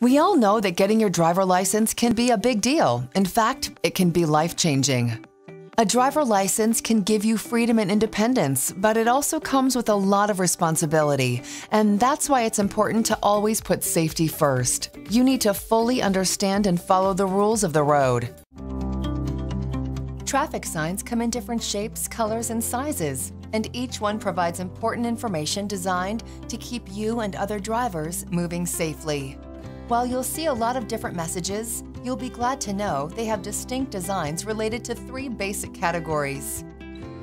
We all know that getting your driver license can be a big deal. In fact, it can be life changing. A driver license can give you freedom and independence, but it also comes with a lot of responsibility. And that's why it's important to always put safety first. You need to fully understand and follow the rules of the road. Traffic signs come in different shapes, colors, and sizes, and each one provides important information designed to keep you and other drivers moving safely. While you'll see a lot of different messages, you'll be glad to know they have distinct designs related to three basic categories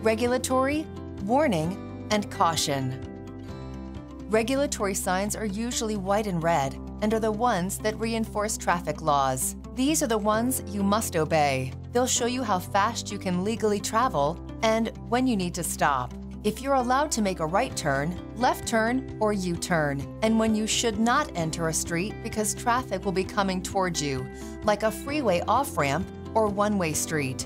regulatory, warning, and caution. Regulatory signs are usually white and red and are the ones that reinforce traffic laws. These are the ones you must obey. They'll show you how fast you can legally travel and when you need to stop if you're allowed to make a right turn, left turn, or U turn, and when you should not enter a street because traffic will be coming towards you, like a freeway off ramp or one way street.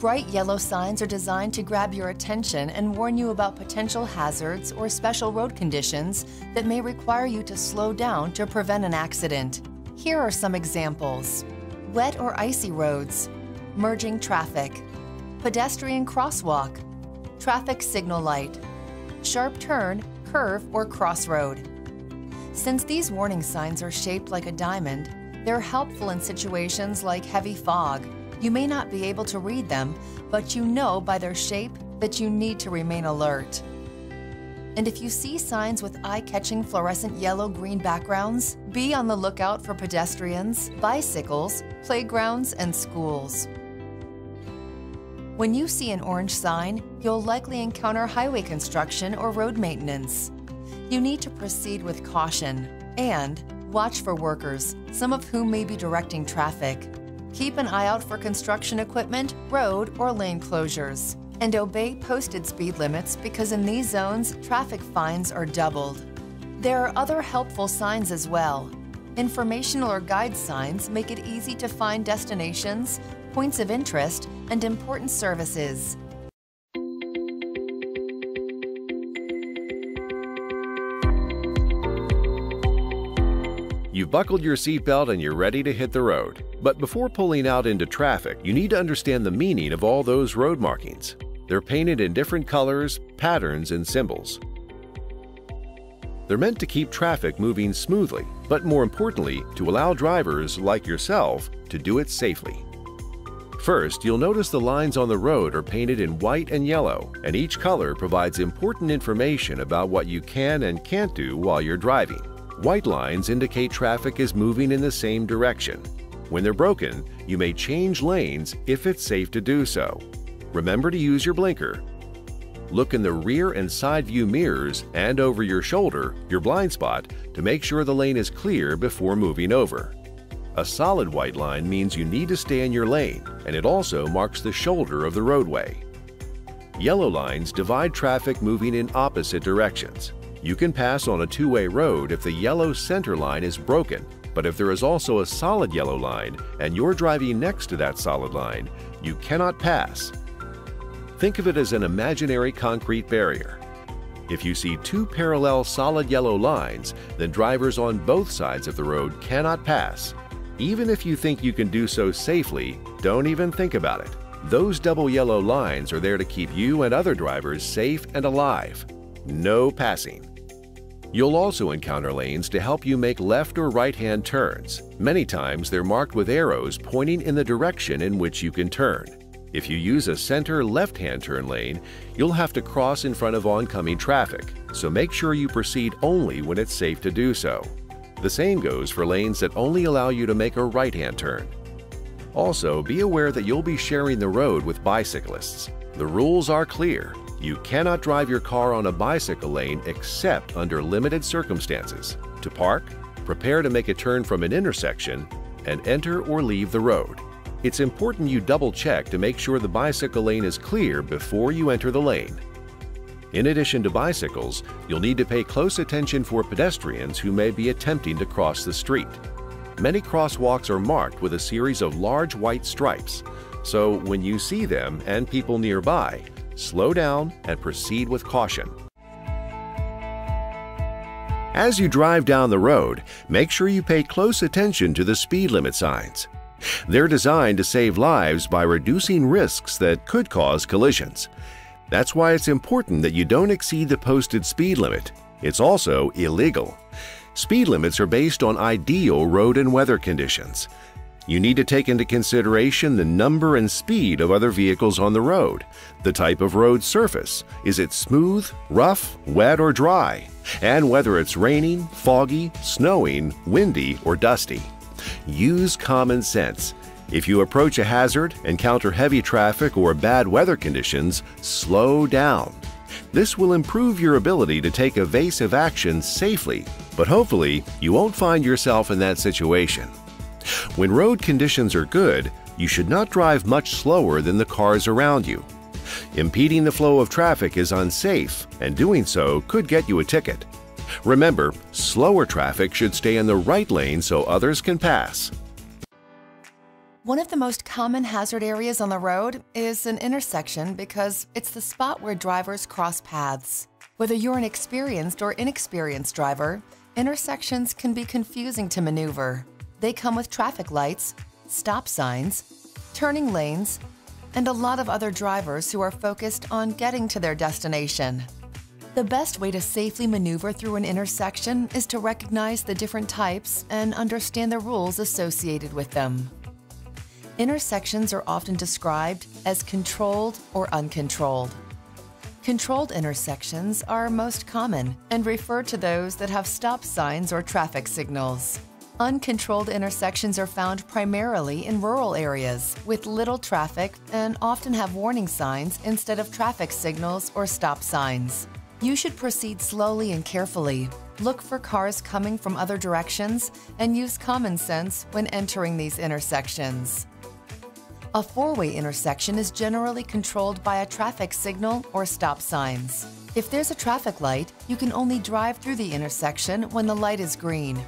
Bright yellow signs are designed to grab your attention and warn you about potential hazards or special road conditions that may require you to slow down to prevent an accident. Here are some examples. Wet or icy roads, merging traffic, pedestrian crosswalk, traffic signal light, sharp turn, curve, or crossroad. Since these warning signs are shaped like a diamond, they're helpful in situations like heavy fog. You may not be able to read them, but you know by their shape that you need to remain alert. And if you see signs with eye-catching fluorescent yellow-green backgrounds, be on the lookout for pedestrians, bicycles, playgrounds, and schools. When you see an orange sign, you'll likely encounter highway construction or road maintenance. You need to proceed with caution and watch for workers, some of whom may be directing traffic. Keep an eye out for construction equipment, road, or lane closures. And obey posted speed limits because in these zones, traffic fines are doubled. There are other helpful signs as well. Informational or guide signs make it easy to find destinations, points of interest, and important services. You've buckled your seatbelt and you're ready to hit the road. But before pulling out into traffic, you need to understand the meaning of all those road markings. They're painted in different colors, patterns, and symbols. They're meant to keep traffic moving smoothly, but more importantly, to allow drivers like yourself to do it safely. First, you'll notice the lines on the road are painted in white and yellow, and each color provides important information about what you can and can't do while you're driving. White lines indicate traffic is moving in the same direction. When they're broken, you may change lanes if it's safe to do so. Remember to use your blinker. Look in the rear and side view mirrors and over your shoulder, your blind spot, to make sure the lane is clear before moving over. A solid white line means you need to stay in your lane, and it also marks the shoulder of the roadway. Yellow lines divide traffic moving in opposite directions. You can pass on a two-way road if the yellow center line is broken, but if there is also a solid yellow line and you're driving next to that solid line, you cannot pass. Think of it as an imaginary concrete barrier. If you see two parallel solid yellow lines, then drivers on both sides of the road cannot pass. Even if you think you can do so safely, don't even think about it. Those double yellow lines are there to keep you and other drivers safe and alive. No passing. You'll also encounter lanes to help you make left or right-hand turns. Many times they're marked with arrows pointing in the direction in which you can turn. If you use a center left-hand turn lane, you'll have to cross in front of oncoming traffic, so make sure you proceed only when it's safe to do so. The same goes for lanes that only allow you to make a right-hand turn. Also, be aware that you'll be sharing the road with bicyclists. The rules are clear. You cannot drive your car on a bicycle lane except under limited circumstances. To park, prepare to make a turn from an intersection, and enter or leave the road. It's important you double check to make sure the bicycle lane is clear before you enter the lane. In addition to bicycles, you'll need to pay close attention for pedestrians who may be attempting to cross the street. Many crosswalks are marked with a series of large white stripes, so when you see them and people nearby, slow down and proceed with caution. As you drive down the road, make sure you pay close attention to the speed limit signs. They're designed to save lives by reducing risks that could cause collisions. That's why it's important that you don't exceed the posted speed limit. It's also illegal. Speed limits are based on ideal road and weather conditions. You need to take into consideration the number and speed of other vehicles on the road, the type of road surface, is it smooth, rough, wet, or dry, and whether it's raining, foggy, snowing, windy, or dusty. Use common sense. If you approach a hazard, encounter heavy traffic, or bad weather conditions, slow down. This will improve your ability to take evasive action safely, but hopefully you won't find yourself in that situation. When road conditions are good, you should not drive much slower than the cars around you. Impeding the flow of traffic is unsafe, and doing so could get you a ticket. Remember, slower traffic should stay in the right lane so others can pass. One of the most common hazard areas on the road is an intersection because it's the spot where drivers cross paths. Whether you're an experienced or inexperienced driver, intersections can be confusing to maneuver. They come with traffic lights, stop signs, turning lanes, and a lot of other drivers who are focused on getting to their destination. The best way to safely maneuver through an intersection is to recognize the different types and understand the rules associated with them. Intersections are often described as controlled or uncontrolled. Controlled intersections are most common and refer to those that have stop signs or traffic signals. Uncontrolled intersections are found primarily in rural areas with little traffic and often have warning signs instead of traffic signals or stop signs. You should proceed slowly and carefully. Look for cars coming from other directions and use common sense when entering these intersections. A four-way intersection is generally controlled by a traffic signal or stop signs. If there's a traffic light, you can only drive through the intersection when the light is green.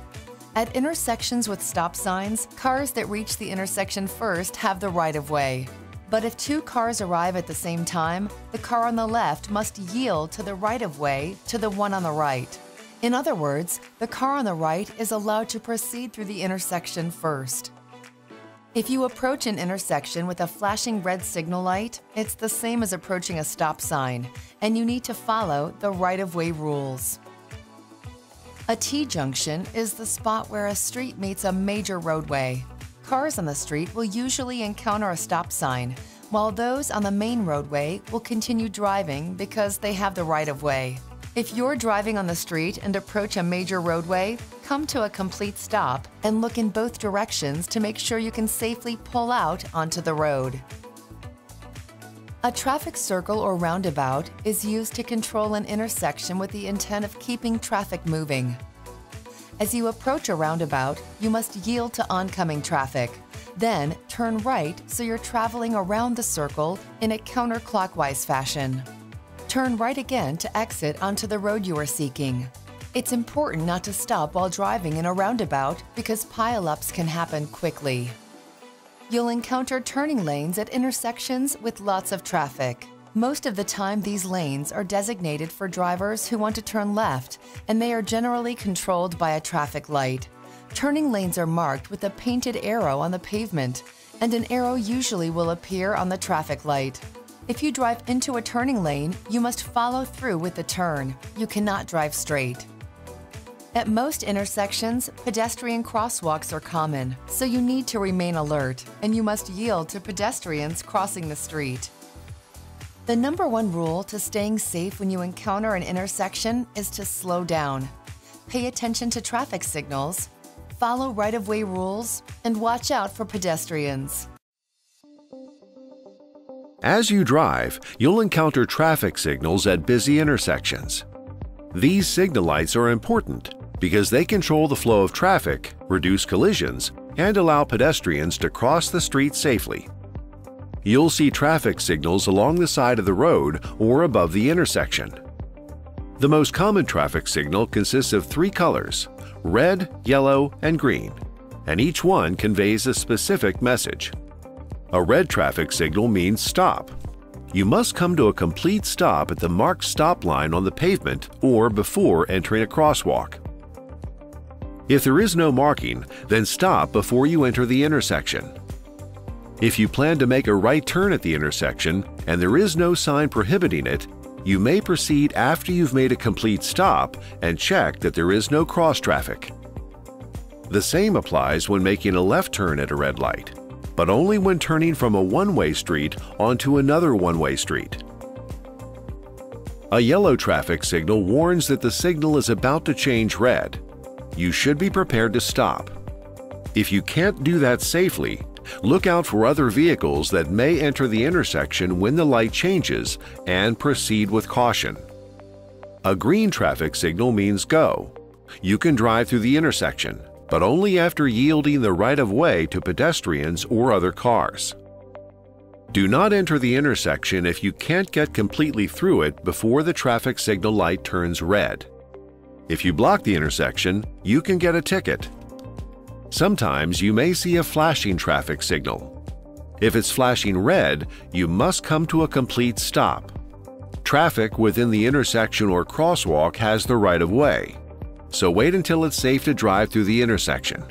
At intersections with stop signs, cars that reach the intersection first have the right of way. But if two cars arrive at the same time, the car on the left must yield to the right of way to the one on the right. In other words, the car on the right is allowed to proceed through the intersection first. If you approach an intersection with a flashing red signal light, it's the same as approaching a stop sign, and you need to follow the right of way rules. A T-junction is the spot where a street meets a major roadway. Cars on the street will usually encounter a stop sign, while those on the main roadway will continue driving because they have the right of way. If you're driving on the street and approach a major roadway, come to a complete stop and look in both directions to make sure you can safely pull out onto the road. A traffic circle or roundabout is used to control an intersection with the intent of keeping traffic moving. As you approach a roundabout, you must yield to oncoming traffic. Then turn right so you're traveling around the circle in a counterclockwise fashion. Turn right again to exit onto the road you are seeking. It's important not to stop while driving in a roundabout because pileups can happen quickly. You'll encounter turning lanes at intersections with lots of traffic. Most of the time, these lanes are designated for drivers who want to turn left, and they are generally controlled by a traffic light. Turning lanes are marked with a painted arrow on the pavement, and an arrow usually will appear on the traffic light. If you drive into a turning lane, you must follow through with the turn. You cannot drive straight. At most intersections, pedestrian crosswalks are common, so you need to remain alert and you must yield to pedestrians crossing the street. The number one rule to staying safe when you encounter an intersection is to slow down. Pay attention to traffic signals, follow right of way rules, and watch out for pedestrians. As you drive, you'll encounter traffic signals at busy intersections. These signal lights are important because they control the flow of traffic, reduce collisions, and allow pedestrians to cross the street safely. You'll see traffic signals along the side of the road or above the intersection. The most common traffic signal consists of three colors red, yellow, and green, and each one conveys a specific message. A red traffic signal means stop. You must come to a complete stop at the marked stop line on the pavement or before entering a crosswalk. If there is no marking, then stop before you enter the intersection. If you plan to make a right turn at the intersection and there is no sign prohibiting it, you may proceed after you've made a complete stop and check that there is no cross traffic. The same applies when making a left turn at a red light, but only when turning from a one-way street onto another one-way street. A yellow traffic signal warns that the signal is about to change red. You should be prepared to stop. If you can't do that safely, Look out for other vehicles that may enter the intersection when the light changes and proceed with caution. A green traffic signal means go. You can drive through the intersection, but only after yielding the right-of-way to pedestrians or other cars. Do not enter the intersection if you can't get completely through it before the traffic signal light turns red. If you block the intersection, you can get a ticket Sometimes you may see a flashing traffic signal. If it's flashing red, you must come to a complete stop. Traffic within the intersection or crosswalk has the right of way, so wait until it's safe to drive through the intersection.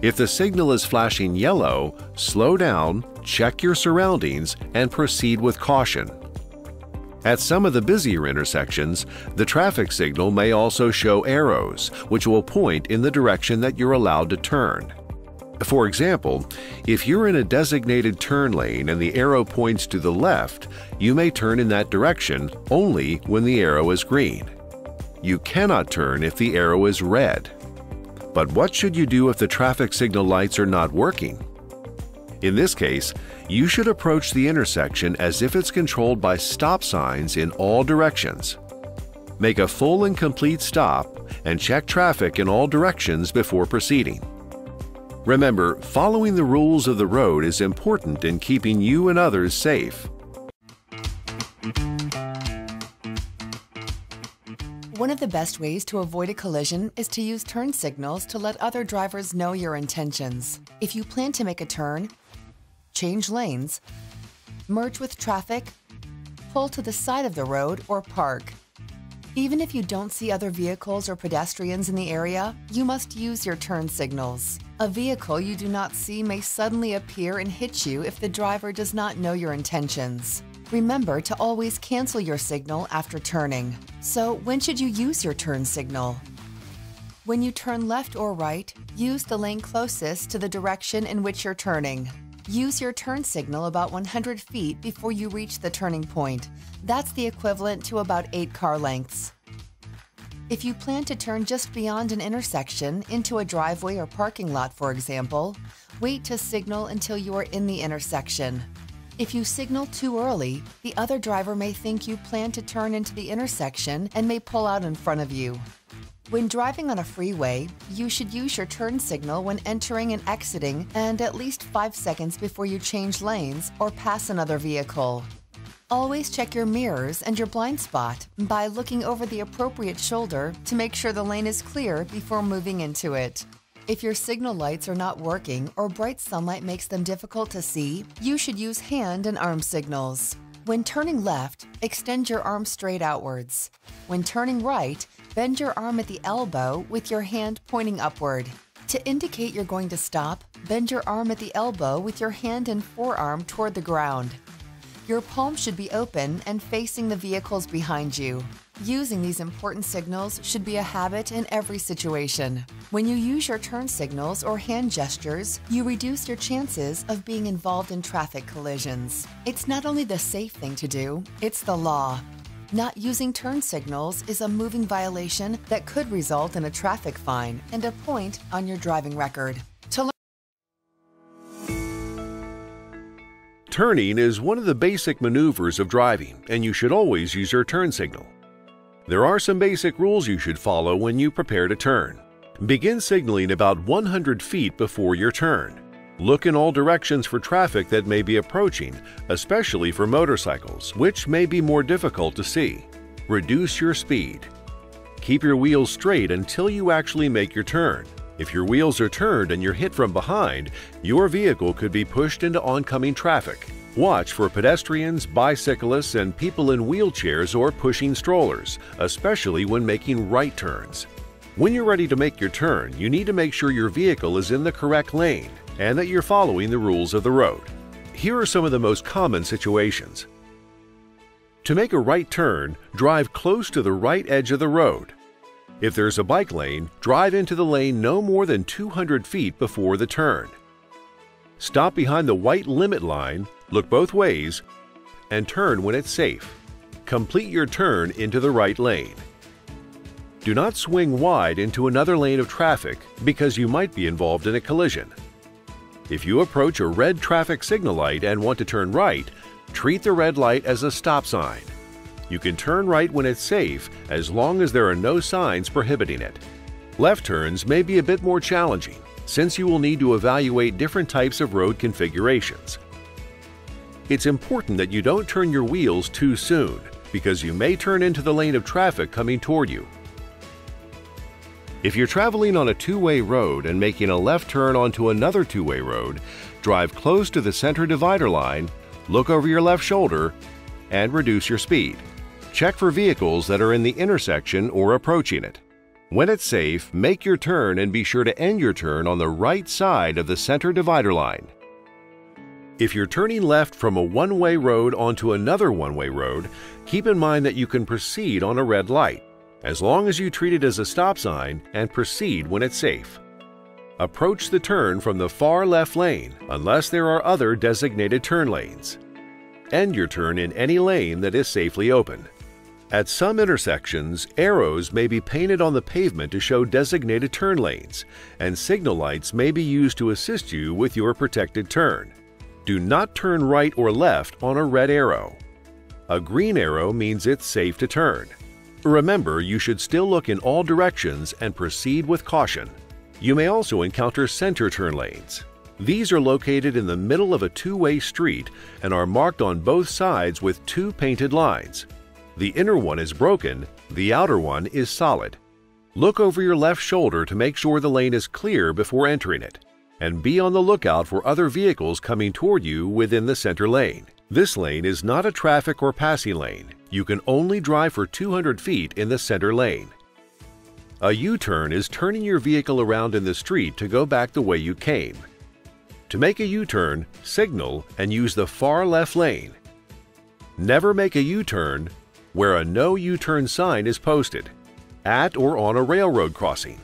If the signal is flashing yellow, slow down, check your surroundings, and proceed with caution. At some of the busier intersections, the traffic signal may also show arrows, which will point in the direction that you're allowed to turn. For example, if you're in a designated turn lane and the arrow points to the left, you may turn in that direction only when the arrow is green. You cannot turn if the arrow is red. But what should you do if the traffic signal lights are not working? In this case, you should approach the intersection as if it's controlled by stop signs in all directions. Make a full and complete stop and check traffic in all directions before proceeding. Remember, following the rules of the road is important in keeping you and others safe. One of the best ways to avoid a collision is to use turn signals to let other drivers know your intentions. If you plan to make a turn, change lanes, merge with traffic, pull to the side of the road, or park. Even if you don't see other vehicles or pedestrians in the area, you must use your turn signals. A vehicle you do not see may suddenly appear and hit you if the driver does not know your intentions. Remember to always cancel your signal after turning. So, when should you use your turn signal? When you turn left or right, use the lane closest to the direction in which you're turning. Use your turn signal about 100 feet before you reach the turning point. That's the equivalent to about 8 car lengths. If you plan to turn just beyond an intersection into a driveway or parking lot, for example, wait to signal until you are in the intersection. If you signal too early, the other driver may think you plan to turn into the intersection and may pull out in front of you. When driving on a freeway, you should use your turn signal when entering and exiting and at least 5 seconds before you change lanes or pass another vehicle. Always check your mirrors and your blind spot by looking over the appropriate shoulder to make sure the lane is clear before moving into it. If your signal lights are not working or bright sunlight makes them difficult to see, you should use hand and arm signals. When turning left, extend your arm straight outwards. When turning right, Bend your arm at the elbow with your hand pointing upward. To indicate you're going to stop, bend your arm at the elbow with your hand and forearm toward the ground. Your palm should be open and facing the vehicles behind you. Using these important signals should be a habit in every situation. When you use your turn signals or hand gestures, you reduce your chances of being involved in traffic collisions. It's not only the safe thing to do, it's the law. Not using turn signals is a moving violation that could result in a traffic fine and a point on your driving record. To Turning is one of the basic maneuvers of driving, and you should always use your turn signal. There are some basic rules you should follow when you prepare to turn. Begin signaling about 100 feet before your turn. Look in all directions for traffic that may be approaching, especially for motorcycles, which may be more difficult to see. Reduce your speed. Keep your wheels straight until you actually make your turn. If your wheels are turned and you're hit from behind, your vehicle could be pushed into oncoming traffic. Watch for pedestrians, bicyclists, and people in wheelchairs or pushing strollers, especially when making right turns. When you're ready to make your turn, you need to make sure your vehicle is in the correct lane and that you're following the rules of the road. Here are some of the most common situations. To make a right turn, drive close to the right edge of the road. If there's a bike lane, drive into the lane no more than 200 feet before the turn. Stop behind the white limit line, look both ways, and turn when it's safe. Complete your turn into the right lane. Do not swing wide into another lane of traffic because you might be involved in a collision. If you approach a red traffic signal light and want to turn right, treat the red light as a stop sign. You can turn right when it's safe as long as there are no signs prohibiting it. Left turns may be a bit more challenging since you will need to evaluate different types of road configurations. It's important that you don't turn your wheels too soon because you may turn into the lane of traffic coming toward you. If you're traveling on a two-way road and making a left turn onto another two-way road, drive close to the center divider line look over your left shoulder, and reduce your speed. Check for vehicles that are in the intersection or approaching it. When it's safe, make your turn and be sure to end your turn on the right side of the center divider line. If you're turning left from a one-way road onto another one-way road, keep in mind that you can proceed on a red light, as long as you treat it as a stop sign and proceed when it's safe. Approach the turn from the far left lane unless there are other designated turn lanes. End your turn in any lane that is safely open. At some intersections, arrows may be painted on the pavement to show designated turn lanes, and signal lights may be used to assist you with your protected turn. Do not turn right or left on a red arrow. A green arrow means it's safe to turn. Remember, you should still look in all directions and proceed with caution. You may also encounter center turn lanes. These are located in the middle of a two-way street and are marked on both sides with two painted lines. The inner one is broken, the outer one is solid. Look over your left shoulder to make sure the lane is clear before entering it, and be on the lookout for other vehicles coming toward you within the center lane. This lane is not a traffic or passing lane. You can only drive for 200 feet in the center lane. A U-turn is turning your vehicle around in the street to go back the way you came. To make a U-turn, signal and use the far left lane. Never make a U-turn where a no U-turn sign is posted, at or on a railroad crossing.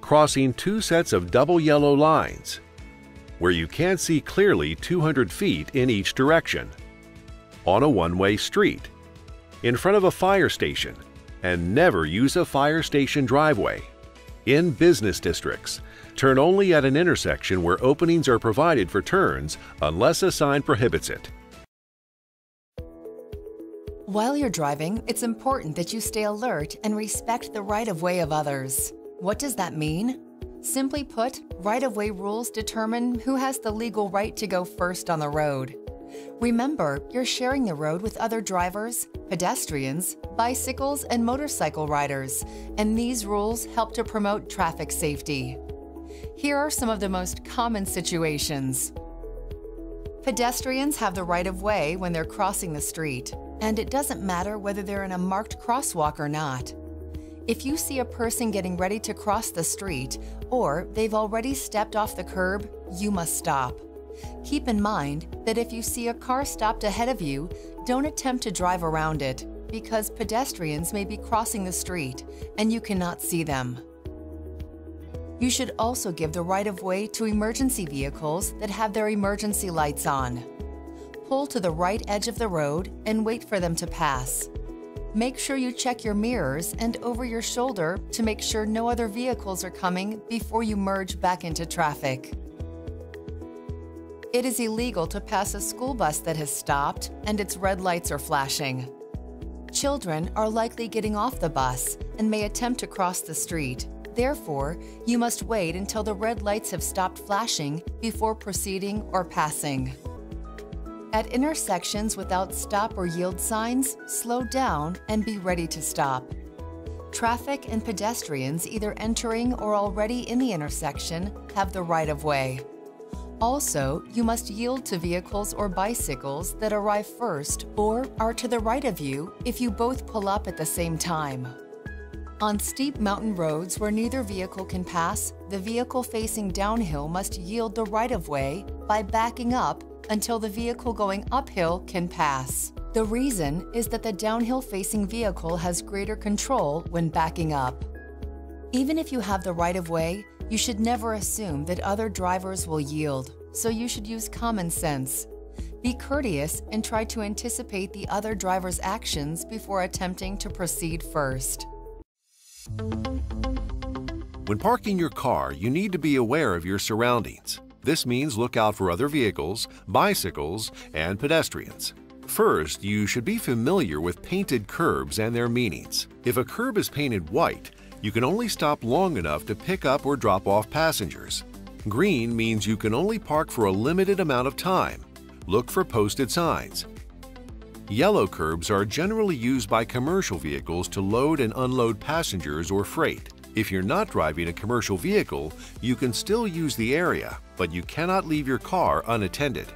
Crossing two sets of double yellow lines, where you can't see clearly 200 feet in each direction. On a one-way street. In front of a fire station and never use a fire station driveway. In business districts, turn only at an intersection where openings are provided for turns unless a sign prohibits it. While you're driving, it's important that you stay alert and respect the right-of-way of others. What does that mean? Simply put, right-of-way rules determine who has the legal right to go first on the road. Remember, you're sharing the road with other drivers, pedestrians, bicycles, and motorcycle riders, and these rules help to promote traffic safety. Here are some of the most common situations. Pedestrians have the right of way when they're crossing the street, and it doesn't matter whether they're in a marked crosswalk or not. If you see a person getting ready to cross the street, or they've already stepped off the curb, you must stop. Keep in mind that if you see a car stopped ahead of you, don't attempt to drive around it because pedestrians may be crossing the street and you cannot see them. You should also give the right of way to emergency vehicles that have their emergency lights on. Pull to the right edge of the road and wait for them to pass. Make sure you check your mirrors and over your shoulder to make sure no other vehicles are coming before you merge back into traffic. It is illegal to pass a school bus that has stopped and its red lights are flashing. Children are likely getting off the bus and may attempt to cross the street. Therefore, you must wait until the red lights have stopped flashing before proceeding or passing. At intersections without stop or yield signs, slow down and be ready to stop. Traffic and pedestrians either entering or already in the intersection have the right of way. Also, you must yield to vehicles or bicycles that arrive first or are to the right of you if you both pull up at the same time. On steep mountain roads where neither vehicle can pass, the vehicle facing downhill must yield the right of way by backing up until the vehicle going uphill can pass. The reason is that the downhill facing vehicle has greater control when backing up. Even if you have the right of way, you should never assume that other drivers will yield, so you should use common sense. Be courteous and try to anticipate the other driver's actions before attempting to proceed first. When parking your car, you need to be aware of your surroundings. This means look out for other vehicles, bicycles, and pedestrians. First, you should be familiar with painted curbs and their meanings. If a curb is painted white, you can only stop long enough to pick up or drop off passengers. Green means you can only park for a limited amount of time. Look for posted signs. Yellow curbs are generally used by commercial vehicles to load and unload passengers or freight. If you're not driving a commercial vehicle, you can still use the area, but you cannot leave your car unattended.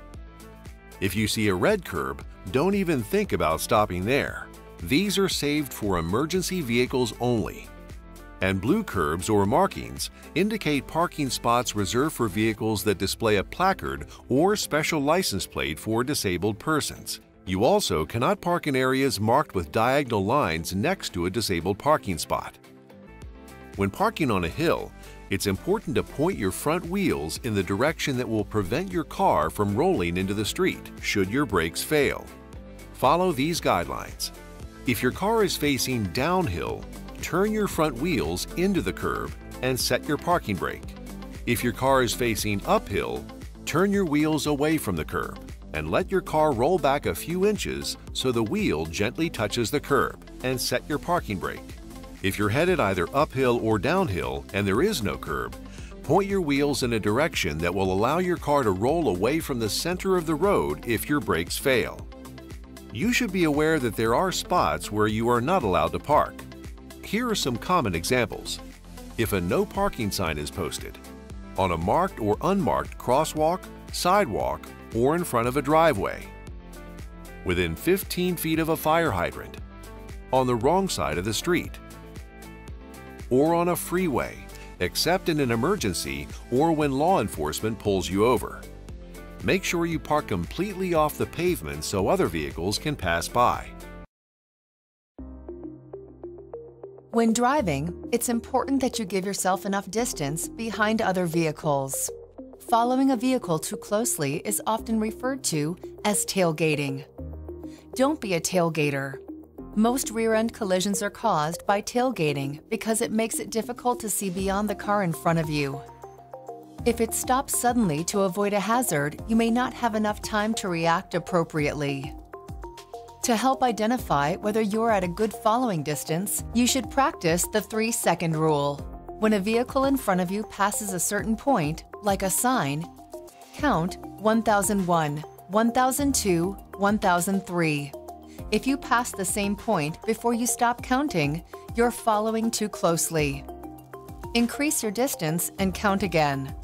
If you see a red curb, don't even think about stopping there. These are saved for emergency vehicles only. And blue curbs or markings indicate parking spots reserved for vehicles that display a placard or special license plate for disabled persons. You also cannot park in areas marked with diagonal lines next to a disabled parking spot. When parking on a hill, it's important to point your front wheels in the direction that will prevent your car from rolling into the street should your brakes fail. Follow these guidelines. If your car is facing downhill, turn your front wheels into the curb and set your parking brake. If your car is facing uphill, turn your wheels away from the curb and let your car roll back a few inches so the wheel gently touches the curb and set your parking brake. If you're headed either uphill or downhill and there is no curb, point your wheels in a direction that will allow your car to roll away from the center of the road if your brakes fail. You should be aware that there are spots where you are not allowed to park. Here are some common examples. If a no parking sign is posted, on a marked or unmarked crosswalk, sidewalk, or in front of a driveway, within 15 feet of a fire hydrant, on the wrong side of the street, or on a freeway, except in an emergency or when law enforcement pulls you over. Make sure you park completely off the pavement so other vehicles can pass by. When driving, it's important that you give yourself enough distance behind other vehicles. Following a vehicle too closely is often referred to as tailgating. Don't be a tailgater. Most rear end collisions are caused by tailgating because it makes it difficult to see beyond the car in front of you. If it stops suddenly to avoid a hazard, you may not have enough time to react appropriately. To help identify whether you're at a good following distance, you should practice the three second rule. When a vehicle in front of you passes a certain point, like a sign, count 1001, 1002, 1003. If you pass the same point before you stop counting, you're following too closely. Increase your distance and count again.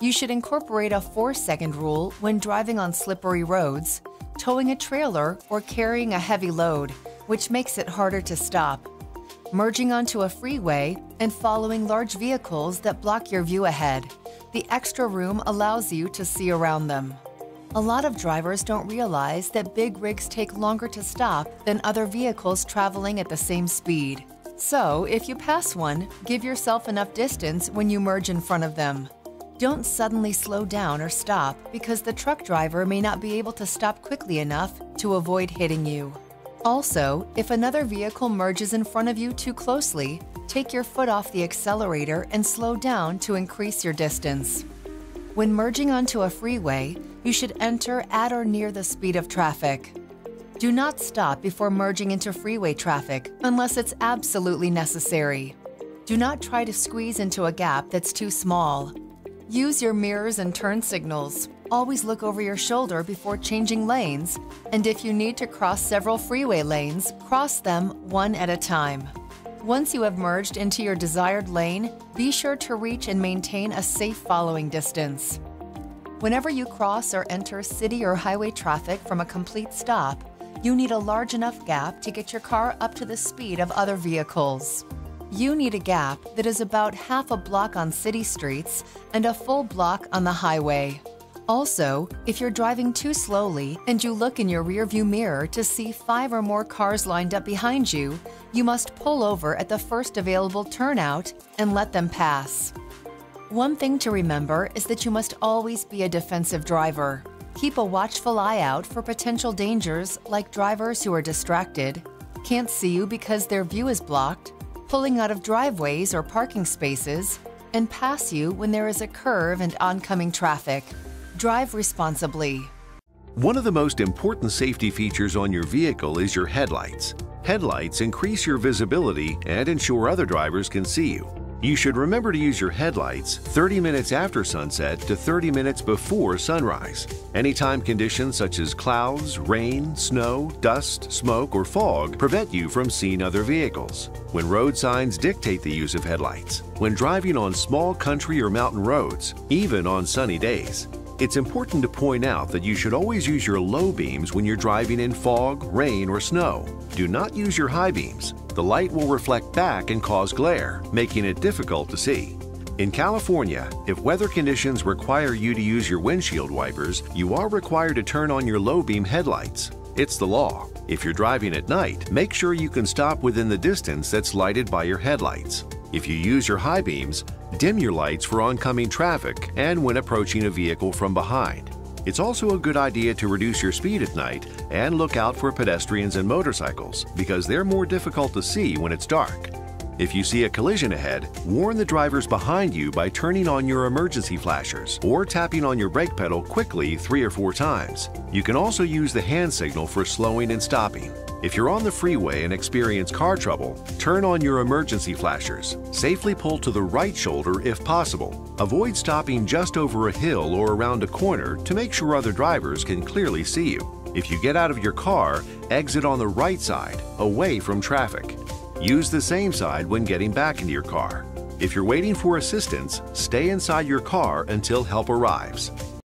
You should incorporate a 4 second rule when driving on slippery roads, towing a trailer, or carrying a heavy load, which makes it harder to stop. Merging onto a freeway and following large vehicles that block your view ahead. The extra room allows you to see around them. A lot of drivers don't realize that big rigs take longer to stop than other vehicles traveling at the same speed. So, if you pass one, give yourself enough distance when you merge in front of them. Don't suddenly slow down or stop because the truck driver may not be able to stop quickly enough to avoid hitting you. Also, if another vehicle merges in front of you too closely, take your foot off the accelerator and slow down to increase your distance. When merging onto a freeway, you should enter at or near the speed of traffic. Do not stop before merging into freeway traffic unless it's absolutely necessary. Do not try to squeeze into a gap that's too small. Use your mirrors and turn signals. Always look over your shoulder before changing lanes. And if you need to cross several freeway lanes, cross them one at a time. Once you have merged into your desired lane, be sure to reach and maintain a safe following distance. Whenever you cross or enter city or highway traffic from a complete stop, you need a large enough gap to get your car up to the speed of other vehicles. You need a gap that is about half a block on city streets and a full block on the highway. Also, if you're driving too slowly and you look in your rearview mirror to see five or more cars lined up behind you, you must pull over at the first available turnout and let them pass. One thing to remember is that you must always be a defensive driver. Keep a watchful eye out for potential dangers like drivers who are distracted, can't see you because their view is blocked, pulling out of driveways or parking spaces, and pass you when there is a curve and oncoming traffic. Drive responsibly. One of the most important safety features on your vehicle is your headlights. Headlights increase your visibility and ensure other drivers can see you. You should remember to use your headlights 30 minutes after sunset to 30 minutes before sunrise. Anytime conditions such as clouds, rain, snow, dust, smoke, or fog prevent you from seeing other vehicles. When road signs dictate the use of headlights. When driving on small country or mountain roads, even on sunny days. It's important to point out that you should always use your low beams when you're driving in fog, rain, or snow. Do not use your high beams. The light will reflect back and cause glare, making it difficult to see. In California, if weather conditions require you to use your windshield wipers, you are required to turn on your low beam headlights. It's the law. If you're driving at night, make sure you can stop within the distance that's lighted by your headlights. If you use your high beams, dim your lights for oncoming traffic and when approaching a vehicle from behind. It's also a good idea to reduce your speed at night and look out for pedestrians and motorcycles because they're more difficult to see when it's dark. If you see a collision ahead, warn the drivers behind you by turning on your emergency flashers or tapping on your brake pedal quickly three or four times. You can also use the hand signal for slowing and stopping. If you're on the freeway and experience car trouble, turn on your emergency flashers. Safely pull to the right shoulder if possible. Avoid stopping just over a hill or around a corner to make sure other drivers can clearly see you. If you get out of your car, exit on the right side, away from traffic. Use the same side when getting back into your car. If you're waiting for assistance, stay inside your car until help arrives.